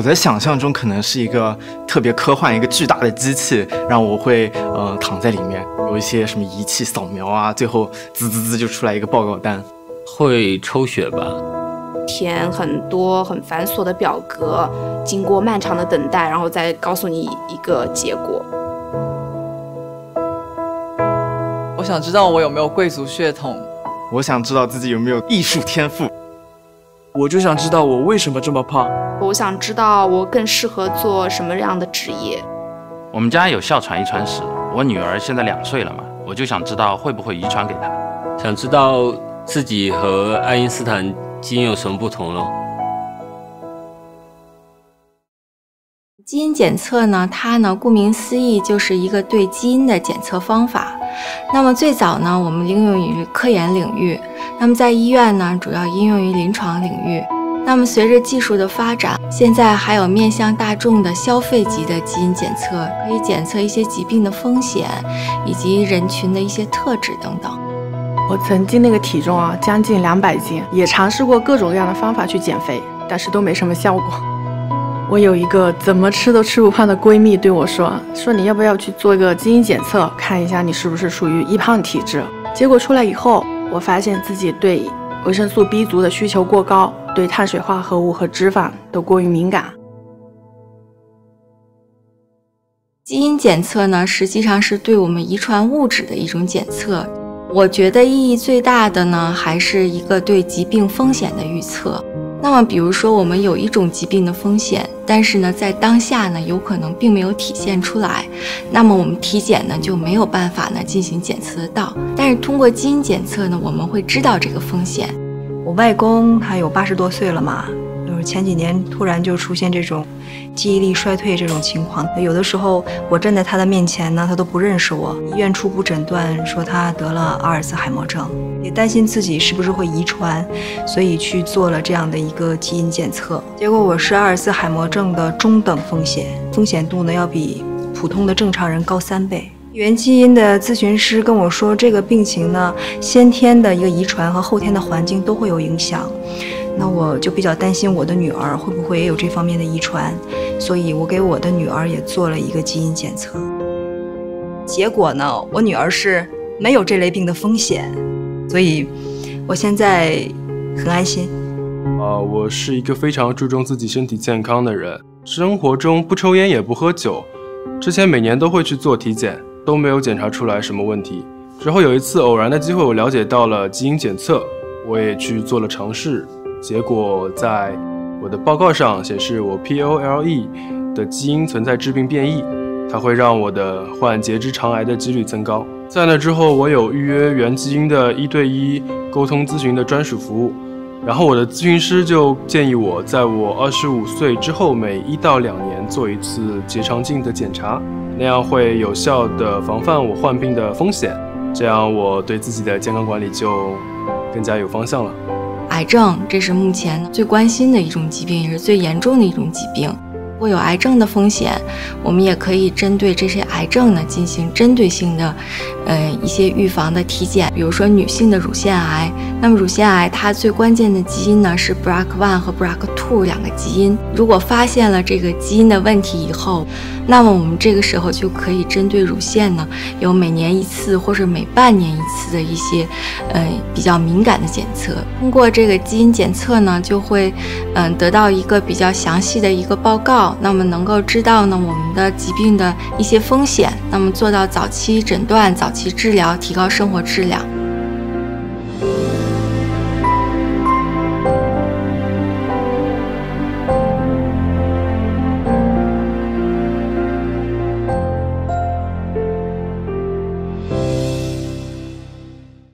我在想象中可能是一个特别科幻、一个巨大的机器，然后我会呃躺在里面，有一些什么仪器扫描啊，最后滋滋滋就出来一个报告单。会抽血吧？填很多很繁琐的表格，经过漫长的等待，然后再告诉你一个结果。我想知道我有没有贵族血统。我想知道自己有没有艺术天赋。我就想知道我为什么这么胖。我想知道我更适合做什么样的职业。我们家有哮喘遗传史，我女儿现在两岁了嘛，我就想知道会不会遗传给她。想知道自己和爱因斯坦基因有什么不同咯。基因检测呢，它呢，顾名思义就是一个对基因的检测方法。那么最早呢，我们应用于科研领域；那么在医院呢，主要应用于临床领域。那么随着技术的发展，现在还有面向大众的消费级的基因检测，可以检测一些疾病的风险以及人群的一些特质等等。我曾经那个体重啊，将近两百斤，也尝试过各种各样的方法去减肥，但是都没什么效果。我有一个怎么吃都吃不胖的闺蜜对我说：“说你要不要去做一个基因检测，看一下你是不是属于易胖体质。”结果出来以后，我发现自己对维生素 B 族的需求过高，对碳水化合物和脂肪都过于敏感。基因检测呢，实际上是对我们遗传物质的一种检测。我觉得意义最大的呢，还是一个对疾病风险的预测。那么，比如说我们有一种疾病的风险，但是呢，在当下呢，有可能并没有体现出来，那么我们体检呢就没有办法呢进行检测得到。但是通过基因检测呢，我们会知道这个风险。我外公他有八十多岁了嘛。就是前几年突然就出现这种记忆力衰退这种情况，有的时候我站在他的面前呢，他都不认识我。医院初步诊断说他得了阿尔茨海默症，也担心自己是不是会遗传，所以去做了这样的一个基因检测。结果我是阿尔茨海默症的中等风险，风险度呢要比普通的正常人高三倍。原基因的咨询师跟我说，这个病情呢，先天的一个遗传和后天的环境都会有影响。那我就比较担心我的女儿会不会也有这方面的遗传，所以我给我的女儿也做了一个基因检测。结果呢，我女儿是没有这类病的风险，所以我现在很安心。啊，我是一个非常注重自己身体健康的人，生活中不抽烟也不喝酒，之前每年都会去做体检，都没有检查出来什么问题。之后有一次偶然的机会，我了解到了基因检测，我也去做了尝试。结果在我的报告上显示，我 POLE 的基因存在致病变异，它会让我的患结直肠癌的几率增高。在那之后，我有预约原基因的一对一沟通咨询的专属服务，然后我的咨询师就建议我在我二十五岁之后每一到两年做一次结肠镜的检查，那样会有效的防范我患病的风险，这样我对自己的健康管理就更加有方向了。癌症，这是目前最关心的一种疾病，也是最严重的一种疾病。如果有癌症的风险，我们也可以针对这些癌症呢进行针对性的，呃一些预防的体检。比如说女性的乳腺癌，那么乳腺癌它最关键的基因呢是 BRCA1 和 BRCA2 两个基因。如果发现了这个基因的问题以后，那么我们这个时候就可以针对乳腺呢，有每年一次或者每半年一次的一些，呃比较敏感的检测。通过这个基因检测呢，就会嗯得到一个比较详细的一个报告。那么能够知道呢我们的疾病的一些风险，那么做到早期诊断、早期治疗，提高生活质量。